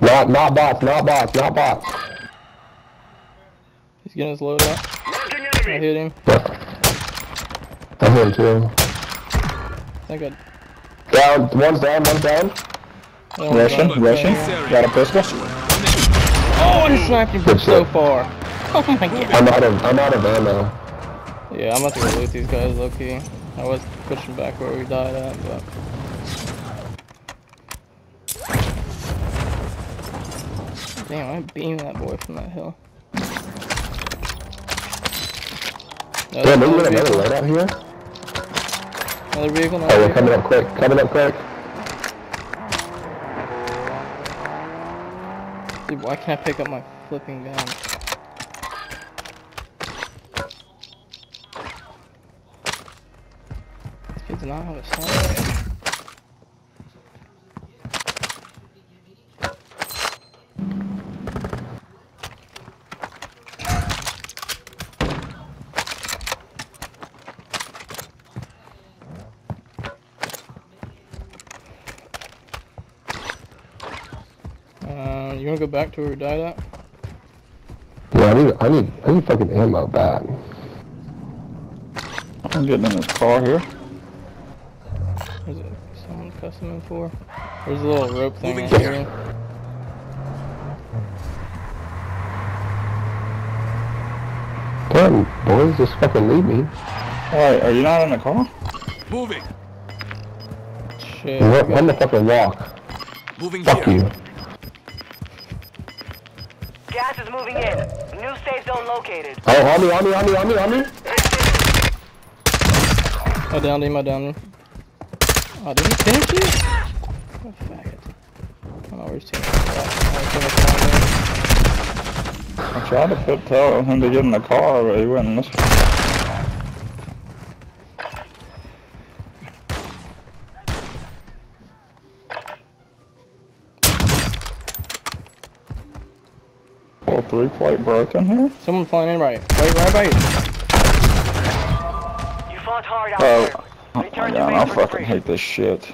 Not, not bots, not bots, not bots. He's getting his load up. I hit him. I hit him too. Think I. Down, one's down, one's down. Don't Russian, know. Russian. Got a pistol. Oh, I sniped him from so far. Oh my god. I'm out of, I'm out of ammo. Yeah, I'm about to go loot these guys low key. I was pushing back where we died at, but. Damn, I'm beamed that boy from that hill. Another Damn, we got vehicle, another loadout here. Another vehicle, Oh, we're coming up quick, coming up quick. Dude, why can't I pick up my flipping gun? This kid does not have a sniper. Uh, you wanna go back to where we died at? Yeah, I need, I need, I need fucking ammo back. I'm getting in this car here. Is it someone custom in for? There's a little rope thing Moving right here. here. Damn, boys, just fucking leave me. Alright, are you not in the car? Moving. Shit. Run, we run the got- fucking walk. Moving Fuck here. you. Gas is moving in. New safe zone located. Oh, on me, on me, on me, on me, on me. I downed him, I downed him. Oh, did he finish you? What a faggot. I don't know where his team I tried to put, tell him to get in the car, but he wouldn't listen. Oh, three plate broken here? Someone flying in right. Right, right by you. You fought hard out Oh, there. oh my god, I for fucking free. hate this shit.